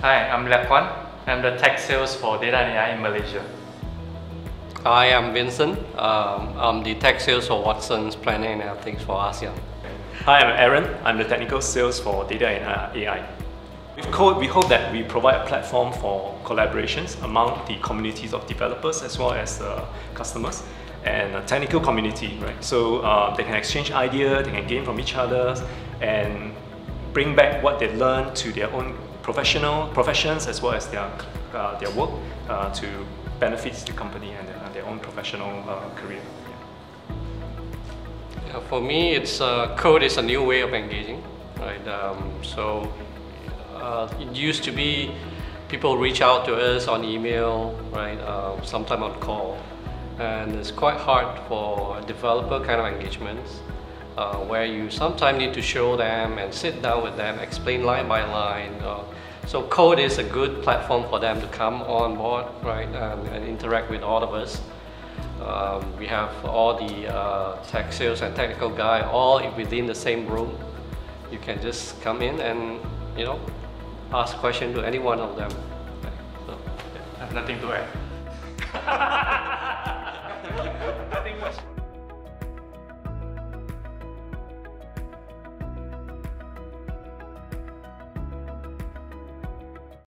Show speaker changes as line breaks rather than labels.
Hi, I'm Lekwan. I'm the tech sales for Data and AI in Malaysia.
Hi, I'm Vincent. Um, I'm the tech sales for Watson's Planning and Analytics for ASEAN.
Hi, I'm Aaron. I'm the technical sales for data and AI. With CoDE, we hope that we provide a platform for collaborations among the communities of developers as well as uh, customers and a technical community, right? So uh, they can exchange ideas, they can gain from each other and bring back what they learned to their own professional professions as well as their, uh, their work uh, to benefit the company and their, their own professional uh, career.
Yeah, for me, it's uh, CoDE is a new way of engaging, right? Um, so uh, it used to be people reach out to us on email, right? Uh, sometime on call, and it's quite hard for developer kind of engagements. Uh, where you sometimes need to show them and sit down with them, explain line by line. Uh, so CoDE is a good platform for them to come on board, right, and, and interact with all of us. Um, we have all the uh, tech sales and technical guy all within the same room. You can just come in and you know ask question to any one of them.
I have nothing to add.